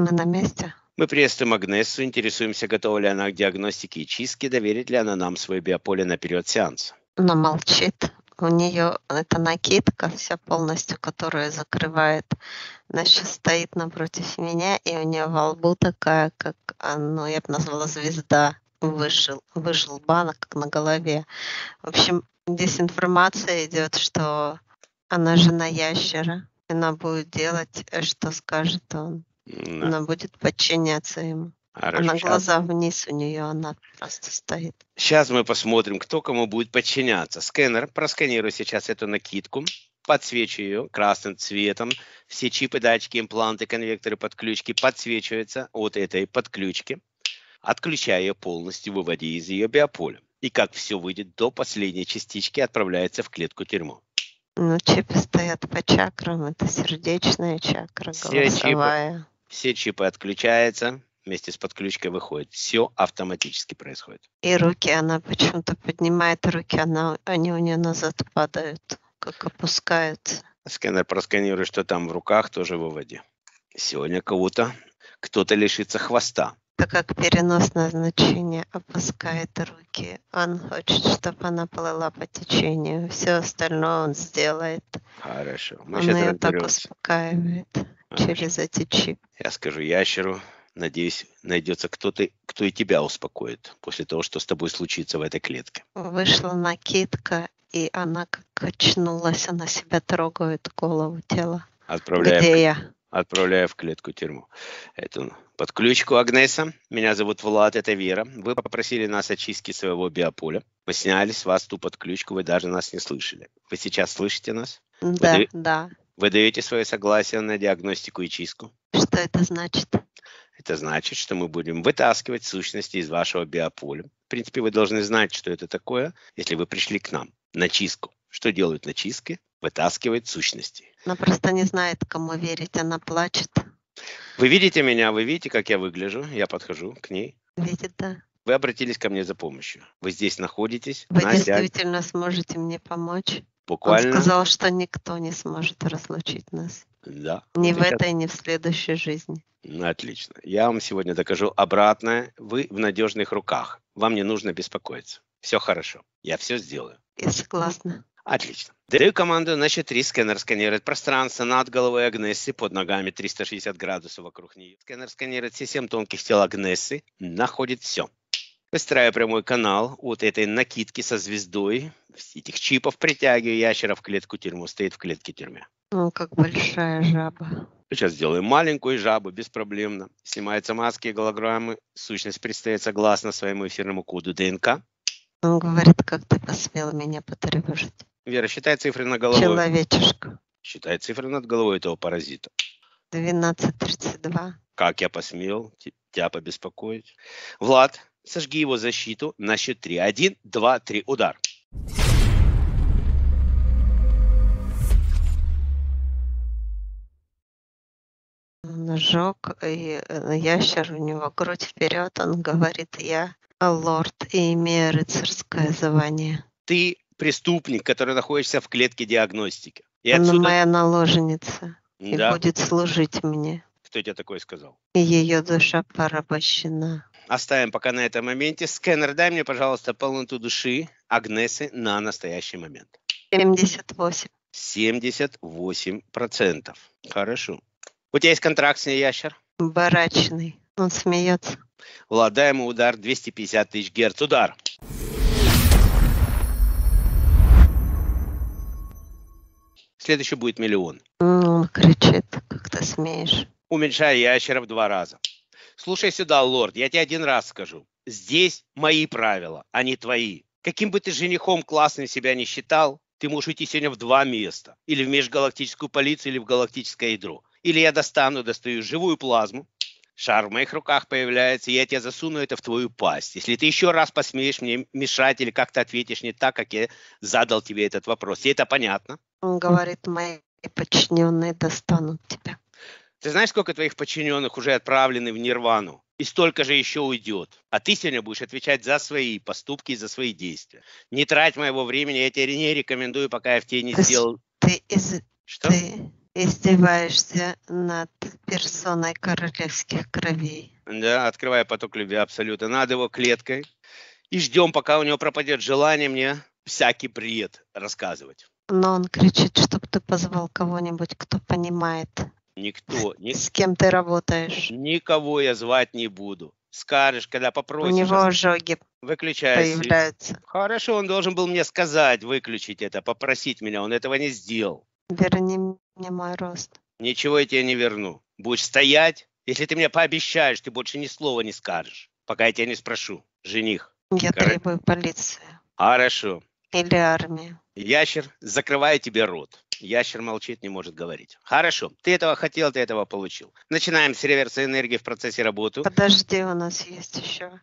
Мы на месте. Мы приветствуем Агнесу, интересуемся, готова ли она к диагностике и чистке, доверит ли она нам свое биополе на период сеанса. Но молчит. У нее эта накидка вся полностью, которая закрывает. Она сейчас стоит напротив меня, и у нее во лбу такая, как, а, ну, я бы назвала звезда вышел, вышел бана, как на голове. В общем, здесь информация идет, что она жена ящера. Она будет делать, э, что скажет он. Да. Она будет подчиняться ему. Хорошо. Она глаза вниз у нее, она просто стоит. Сейчас мы посмотрим, кто кому будет подчиняться. Скэнер, просканируй сейчас эту накидку, подсвечу ее красным цветом. Все чипы, датчики, импланты, конвекторы, подключки подсвечиваются от этой подключки. Отключая ее полностью, выводя из ее биополя. И как все выйдет до последней частички, отправляется в клетку тюрьму. Ну, чипы стоят по чакрам. Это сердечная чакра, Все чипы. Все чипы отключаются, вместе с подключкой выходит. Все автоматически происходит. И руки она почему-то поднимает руки, она, они у нее назад падают, как опускаются. Сканер просканирует, что там в руках, тоже выводи. Сегодня кого-то, кто-то лишится хвоста. Это как переносное значение опускает руки. Он хочет, чтобы она плыла по течению. Все остальное он сделает. Хорошо. Мы он ее так разберемся. успокаивает Хорошо. Через эти чипы. Я скажу ящеру, надеюсь, найдется кто-то, кто и тебя успокоит после того, что с тобой случится в этой клетке. Вышла накидка, и она как качнулась, она себя трогает голову, тело. Отправляем, Где я? отправляю в клетку тюрьму. Эту подключку Агнеса. Меня зовут Влад, это Вера. Вы попросили нас очистки своего биополя. Мы сняли с вас ту подключку, вы даже нас не слышали. Вы сейчас слышите нас? Да, даё- да. Вы даете свое согласие на диагностику и чистку? Что это значит? Это значит, что мы будем вытаскивать сущности из вашего биополя. В принципе, вы должны знать, что это такое, если вы пришли к нам на чистку. Что делают на чистке? Вытаскивают сущности. Она просто не знает, кому верить. Она плачет. Вы видите меня, вы видите, как я выгляжу. Я подхожу к ней. Видит, да. Вы обратились ко мне за помощью. Вы здесь находитесь. Вы на сеансе. действительно сможете мне помочь? Буквально. Он сказал, что никто не сможет разлучить нас. Да. Ни в этой, ни в следующей жизни. Ну, Отлично. Я вам сегодня докажу обратное. Вы в надежных руках. Вам не нужно беспокоиться. Все хорошо. Я все сделаю. Я согласна. Отлично. Даю команду на счет 3. Сканер сканирует пространство над головой Агнессы, под ногами 360 градусов вокруг нее. Сканер сканирует все 7 тонких тел Агнессы, находит все. Выстраиваю прямой канал от этой накидки со звездой, этих чипов притягиваю ящера в клетку тюрьму, стоит в клетке тюрьме. Ну, как большая жаба. Сейчас сделаем маленькую жабу, беспроблемно. Снимаются маски и голограммы. Сущность предстоит согласно своему эфирному коду ДНК. Он говорит, как ты посмел меня потревожить. Вера, считай цифры на головой. Человечишка. Считай цифры над головой этого паразита. 12.32. Как я посмел те- тебя побеспокоить? Влад, сожги его защиту на счет три. Один, два, три, удар. Он сжег, и э, ящер у него грудь вперед. Он говорит, я лорд и имею рыцарское звание. Ты преступник, который находится в клетке диагностики. И Она отсюда... моя наложница и Да, будет служить мне. кто тебе такое сказал? И ее душа порабощена. Оставим пока на этом моменте. Скэнер, дай мне, пожалуйста, полноту души Агнесы на настоящий момент. 78. 78%. Хорошо. У тебя есть контракт с ней, ящер? Барачный. Он смеется. Влад, дай ему удар 250 тысяч герц. Удар. Следующий будет миллион. Он кричит, как ты смеешь. Уменьшай ящера в два раза. Слушай сюда, лорд, я тебе один раз скажу. Здесь мои правила, а не твои. Каким бы ты женихом классным себя не считал, ты можешь идти сегодня в два места. Или в межгалактическую полицию, или в галактическое ядро. Или я достану, достаю живую плазму, шар в моих руках появляется, и я тебе засуну это в твою пасть. Если ты еще раз посмеешь мне мешать или как-то ответишь не так, как я задал тебе этот вопрос. Тебе это понятно? Он говорит, мои подчиненные достанут тебя. Ты знаешь, сколько твоих подчиненных уже отправлены в Нирвану? И столько же еще уйдет. А ты сегодня будешь отвечать за свои поступки и за свои действия. Не трать моего времени, я тебе не рекомендую, пока я в тебе не сделал... Ты из... Что? Ты Издеваешься над персоной королевских кровей. Да, открывая поток любви абсолютно над его клеткой. И ждем, пока у него пропадет желание мне всякий бред рассказывать. Но он кричит, чтобы ты позвал кого-нибудь, кто понимает, Никто, ни- с кем ты работаешь. никого я звать не буду. Скажешь, когда У попросишь, него ожоги выключай. свет. появляются. Хорошо, он должен был мне сказать, выключить это, попросить меня. Он этого не сделал. Верни мне мой рост. Ничего я тебе не верну. Будешь стоять, если ты мне пообещаешь, ты больше ни слова не скажешь, пока я тебя не спрошу. Жених. Я Король- требую полицию Хорошо. Или армию. Ящер, закрываю тебе рот. Ящер молчит, не может говорить. Хорошо. Ты этого хотел, ты этого получил. Начинаем с реверса энергии в процессе работы. Подожди, у нас есть еще.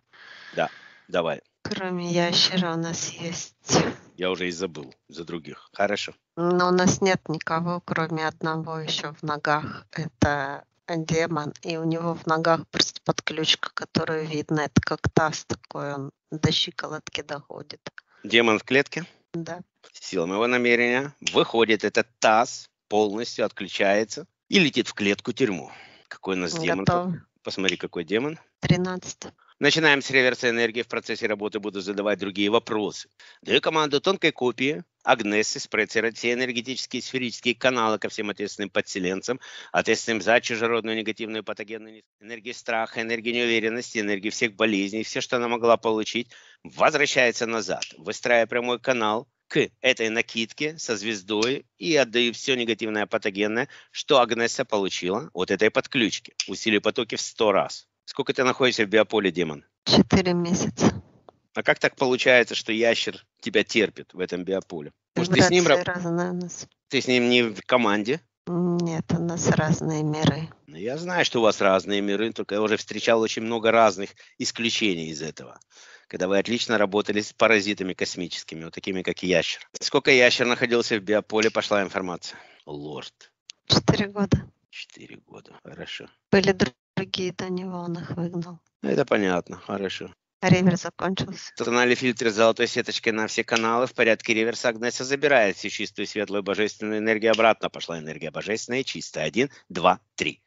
Давай. Кроме ящера у нас есть. Я уже и забыл за других. Хорошо. Но у нас нет никого, кроме одного еще в ногах. Это демон. И у него в ногах просто подключка, которую видно. Это как таз такой, он до щиколотки доходит. Демон в клетке. Да. Сила моего намерения. Выходит этот таз, полностью отключается и летит в клетку тюрьму. Какой у нас демон? Готов. Посмотри, какой демон. 13. Начинаем с реверса энергии. В процессе работы буду задавать другие вопросы. Даю команду тонкой копии Агнесы спроецировать все энергетические сферические каналы ко всем ответственным подселенцам, ответственным за чужеродную негативную патогенную энергию страха, энергию неуверенности, энергию всех болезней, все, что она могла получить, возвращается назад, выстраивая прямой канал к этой накидке со звездой и отдаю все негативное патогенное, что Агнеса получила от этой подключки. Усилию потоки в 100 раз. Сколько ты находишься в биополе, демон? Четыре месяца. А как так получается, что ящер тебя терпит в этом биополе? Может, ты с, ним, Вибрации раб- разные у нас. ты с ним не в команде? Нет, у нас разные миры. Ну, Я знаю, что у вас разные миры, только я уже встречал очень много разных исключений из этого. Когда вы отлично работали с паразитами космическими, вот такими, как ящер. Сколько ящер находился в биополе, пошла информация. Лорд. Четыре года. Четыре года. Хорошо. Были дру- другие до него, он их выгнал. Это понятно. Хорошо. Ривер закончился. Установили фильтры с золотой сеточкой на все каналы. В порядке реверса Агнеса забирает всю чистую, светлую, божественную энергию обратно. Пошла энергия божественная и чистая. Один, два, три.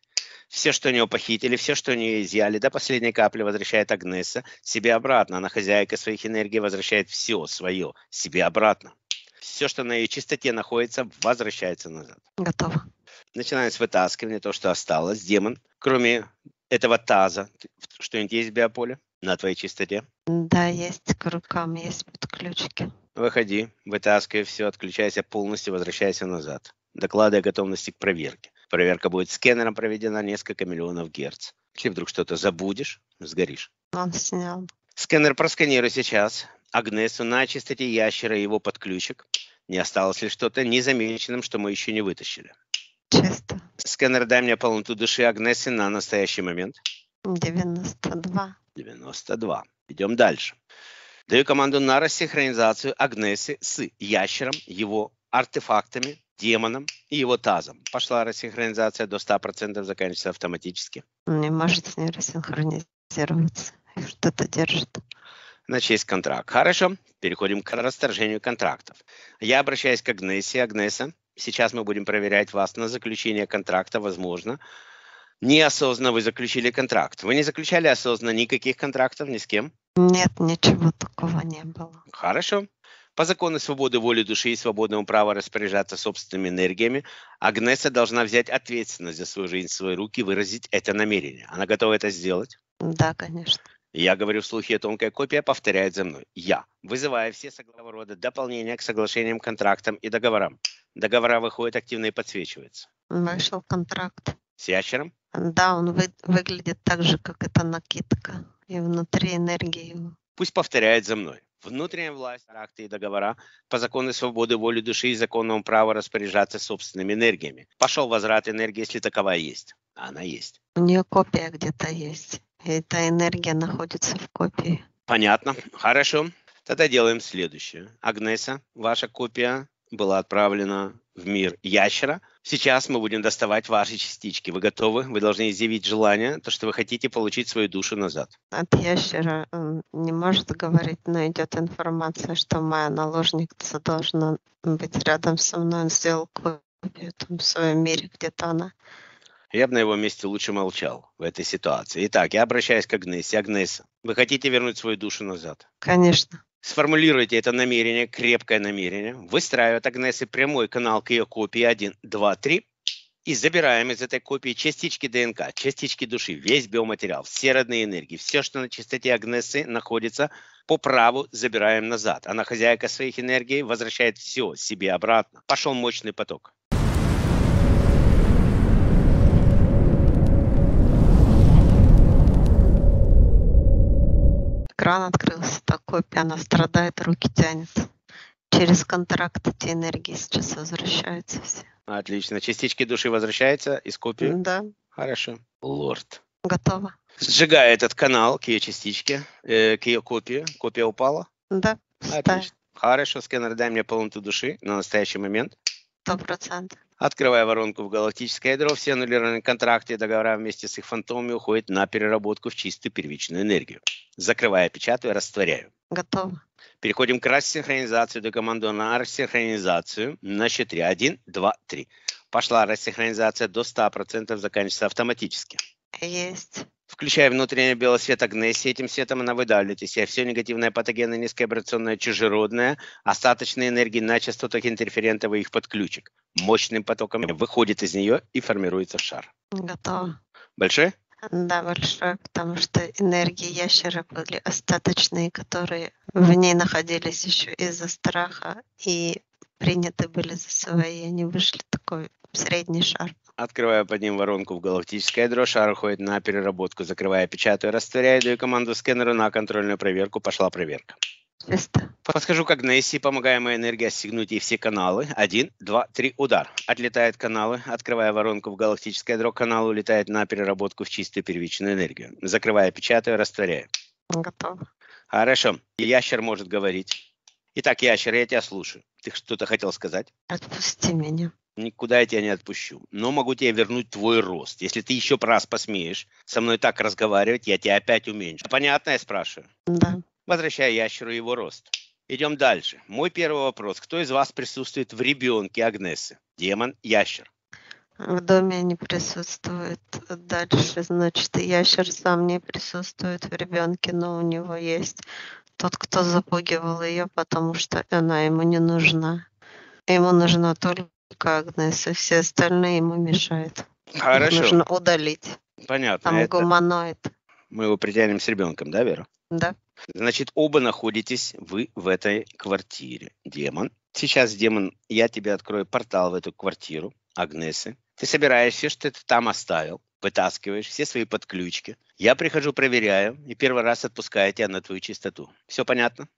Все, что у него похитили, все, что у нее изъяли, до последней капли возвращает Агнеса себе обратно. Она хозяйка своих энергий, возвращает все свое себе обратно. Все, что на ее чистоте находится, возвращается назад. Готово. Начинаем с вытаскивания, то, что осталось. Демон, кроме этого таза, что-нибудь есть в биополе на твоей чистоте? Да, есть к рукам, есть подключки. Выходи, вытаскивай все, отключайся полностью, возвращайся назад. Доклады о готовности к проверке. Проверка будет сканером проведена несколько миллионов герц. Если вдруг что-то забудешь, сгоришь. Он снял. Сканер, просканируй сейчас Агнесу на чистоту от ящера и его подключек. Не осталось ли что-то незамеченным, что мы еще не вытащили? Чисто. Сканер, дай мне полноту души Агнесы на настоящий момент. 92. 92. Идем дальше. Даю команду на рассинхронизацию Агнесы с ящером, его артефактами, демоном и его тазом. Пошла рассинхронизация до 100%, заканчивается автоматически. Не может с ней рассинхронизироваться. Что-то держит. На честь контракт. Хорошо, переходим к расторжению контрактов. Я обращаюсь к Агнесе. Агнеса, сейчас мы будем проверять вас на заключение контракта, возможно. Неосознанно вы заключили контракт. Вы не заключали осознанно никаких контрактов ни с кем? Нет, ничего такого не было. Хорошо. По закону свободы воли души и свободного права распоряжаться собственными энергиями, Агнеса должна взять ответственность за свою жизнь в свои руки и выразить это намерение. Она готова это сделать? Да, конечно. Я говорю вслух, и тонкая копия повторяет за мной. Я вызываю все согласного рода дополнения к соглашениям, контрактам и договорам. Договора выходят активно и подсвечиваются. Вышел контракт. С ящером? Да, он вы- выглядит так же, как эта накидка. И внутри энергии его. Пусть повторяет за мной. Внутренняя власть, акты и договора по закону свободы воли души и законному праву распоряжаться собственными энергиями. Пошел возврат энергии, если таковая есть. А Она есть. У нее копия где-то есть. И эта энергия находится в копии. Понятно. Хорошо. Тогда делаем следующее. Агнеса, ваша копия была отправлена в мир ящера. Сейчас мы будем доставать ваши частички. Вы готовы? Вы должны изъявить желание, то, что вы хотите получить свою душу назад. От ящера он не может говорить, но идет информация, что моя наложница должна быть рядом со мной. Он сделал копию там в своем мире, где-то она. Я бы на его месте лучше молчал в этой ситуации. Итак, я обращаюсь к Агнесе. Агнеса, вы хотите вернуть свою душу назад? Конечно. Сформулируйте это намерение, крепкое намерение. Выстраивает Агнесе прямой канал к ее копии 1, 2, 3. И забираем из этой копии частички ДНК, частички души, весь биоматериал, все родные энергии, все, что на частоте Агнесы находится, по праву забираем назад. Она хозяйка своих энергий, возвращает все себе обратно. Пошел мощный поток. Экран открылся, такой пьяно страдает, руки тянет. Через контракт эти энергии сейчас возвращаются все. Отлично. Частички души возвращаются из копии? Да, Хорошо. Лорд. готово. Сжигая этот канал к ее частичке, э, к ее копии. Копия упала? Да, ставь. Отлично. Хорошо, сканер, дай мне полноту души на настоящий момент. Сто процентов. Открывая воронку в галактическое ядро, все аннулированные контракты и договора вместе с их фантомами уходят на переработку в чистую первичную энергию. Закрывая, печатаю, растворяю. Готово. Переходим к рассинхронизации до команду на рассинхронизацию на счет 3. 1, 2, 3. Пошла рассинхронизация до 100%, заканчивается автоматически. Есть. Включая внутренний белый свет агнессии, этим светом она выдавливает из себя все негативное патогенное, низковибрационное, чужеродное, остаточные энергии на частотах интерферентов и их подключек. Мощным потоком выходит из нее и формируется шар. Готово. Большой? Да, большое, потому что энергии ящера были остаточные, которые в ней находились еще из-за страха и приняты были за свои. Они вышли такой средний шар. Открываю под ним воронку в галактическое ядро, шар уходит на переработку, закрывая, печатаю, растворяю, даю команду скэнеру на контрольную проверку, пошла проверка. Чисто. Подхожу к Агнессе, помогая моей энергии отстегнуть ей все каналы. Один, два, три, удар. Отлетают каналы, открывая воронку в галактическое ядро, канал улетает на переработку в чистую первичную энергию. Закрывая, печатаю, растворяю. Готово. Хорошо. Ящер может говорить. Итак, Ящер, я тебя слушаю. Ты что-то хотел сказать? Отпусти меня. Никуда я тебя не отпущу. Но могу тебе вернуть твой рост. Если ты еще раз посмеешь со мной так разговаривать, я тебя опять уменьшу. Понятно, я спрашиваю? Да. Возвращаю ящеру его рост. Идем дальше. Мой первый вопрос. Кто из вас присутствует в ребенке Агнесы? Демон, ящер. В доме не присутствует. Дальше, значит, ящер сам не присутствует в ребенке, но у него есть тот, кто запугивал ее, потому что она ему не нужна. Ему нужна только Агнеса, все остальные ему мешают. Их Хорошо, нужно удалить. понятно. Там Это гуманоид. мы его притянем с ребенком, да, Вера? Да. Значит, оба находитесь вы в этой квартире. Демон. Сейчас, демон, я тебе открою портал в эту квартиру Агнесы. Ты собираешь все, что ты там оставил, вытаскиваешь все свои подключки. Я прихожу, проверяю, и первый раз отпускаю тебя на твою чистоту. Все понятно?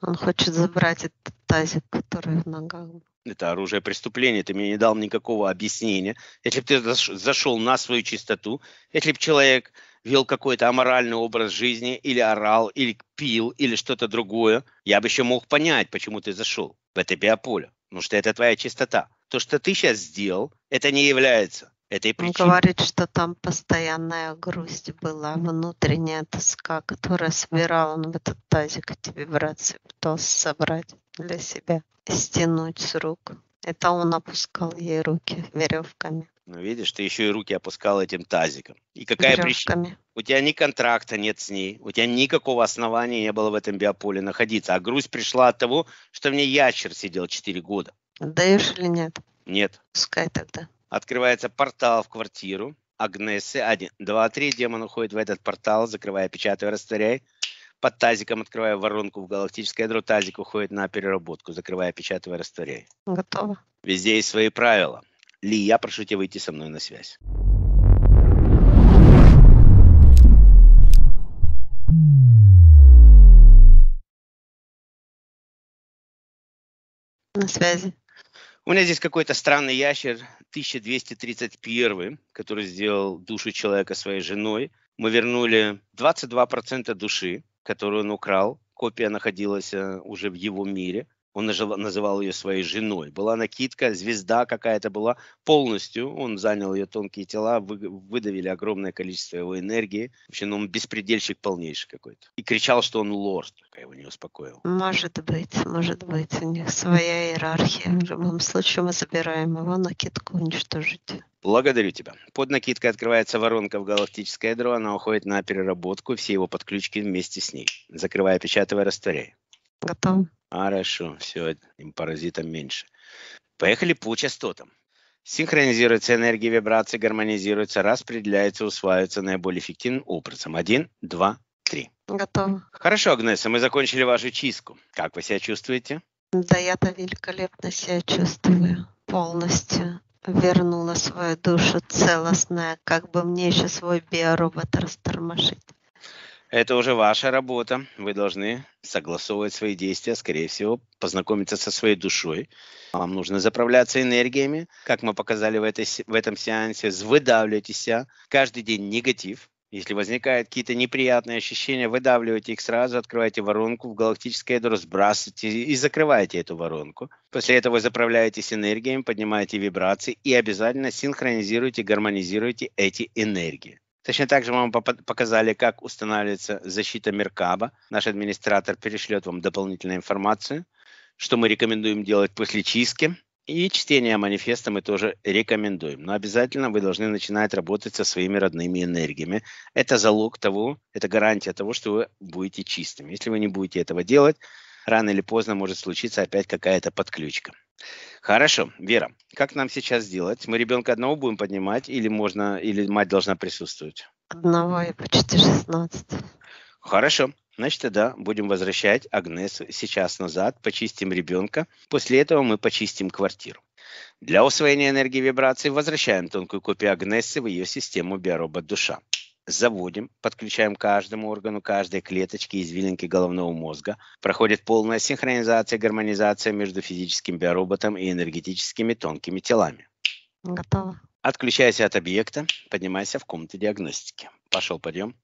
Он хочет забрать этот тазик, который в ногах. был. Это оружие преступления. Ты мне не дал никакого объяснения. Если бы ты заш- зашел на свою чистоту, если бы человек вел какой-то аморальный образ жизни, или орал, или пил, или что-то другое, я бы еще мог понять, почему ты зашел в это биополе. Потому что это твоя чистота. То, что ты сейчас сделал, это не является этой Он причиной. говорит, что там постоянная грусть была, внутренняя тоска, которая собирала он в этот тазик эти вибрации, пытался собрать для себя, стянуть с рук. Это он опускал ей руки веревками. Ну, видишь, ты еще и руки опускал этим тазиком. И какая причина? У тебя ни контракта нет с ней, у тебя никакого основания не было в этом биополе находиться. А грусть пришла от того, что в ней ящер сидел 4 года. Отдаешь или нет? Нет. Пускай тогда. Открывается портал в квартиру. Агнесы. Один, два, три. Демон уходит в этот портал, закрывая, печатая, растворяй. Под тазиком открывая воронку в галактическое ядро. Тазик уходит на переработку, закрывая, печатая, растворяй. Готово. Везде есть свои правила. Ли, я прошу тебя выйти со мной на связь. На связи. У меня здесь какой-то странный ящер 1231, который сделал душу человека своей женой. Мы вернули 22% души, которую он украл. Копия находилась э, уже в его мире. Он называл ее своей женой. Была накидка, звезда какая-то была. Полностью он занял ее тонкие тела, выдавили огромное количество его энергии. В общем, он беспредельщик полнейший какой-то. И кричал, что он лорд. Я его не успокоил. Может быть, может быть. У них своя иерархия. В любом случае мы забираем его накидку уничтожить. Благодарю тебя. Под накидкой открывается воронка в галактическое ядро, она уходит на переработку, все его подключки вместе с ней. Закрывая, печатывая, растворяй. Готов. Хорошо, все, им паразитам меньше. Поехали по частотам. Синхронизируется энергия вибрации, гармонизируется, распределяется, усваивается наиболее эффективным образом. Один, два, три. Готово. Хорошо, Агнеса, мы закончили вашу чистку. Как вы себя чувствуете? Да я-то великолепно себя чувствую. Полностью вернула свою душу целостная, как бы мне еще свой биоробот растормошить. Это уже ваша работа. Вы должны согласовывать свои действия, скорее всего, познакомиться со своей душой. Вам нужно заправляться энергиями, как мы показали в, этой, в этом сеансе, выдавливать из себя каждый день негатив. Если возникают какие-то неприятные ощущения, выдавливайте их сразу, открывайте воронку в галактическое ядро, сбрасывайте и закрывайте эту воронку. После этого вы заправляетесь энергиями, поднимаете вибрации и обязательно синхронизируйте, гармонизируйте эти энергии. Точно так же мы вам показали, как устанавливается защита Меркаба. Наш администратор перешлет вам дополнительную информацию, что мы рекомендуем делать после чистки. И чтение манифеста мы тоже рекомендуем. Но обязательно вы должны начинать работать со своими родными энергиями. Это залог того, это гарантия того, что вы будете чистыми. Если вы не будете этого делать, рано или поздно может случиться опять какая-то подключка. Хорошо, Вера, как нам сейчас сделать? Мы ребенка одного будем поднимать или можно, или мать должна присутствовать? Одного и почти 16. Хорошо, значит тогда будем возвращать Агнесу сейчас назад, почистим ребенка. После этого мы почистим квартиру. Для усвоения энергии вибрации возвращаем тонкую копию Агнессы в ее систему биоробот душа заводим, подключаем каждому органу, каждой клеточке и извилинке головного мозга. Проходит полная синхронизация и гармонизация между физическим биороботом и энергетическими тонкими телами. Готово. Отключайся от объекта, поднимайся в комнату диагностики. Пошел, подъем.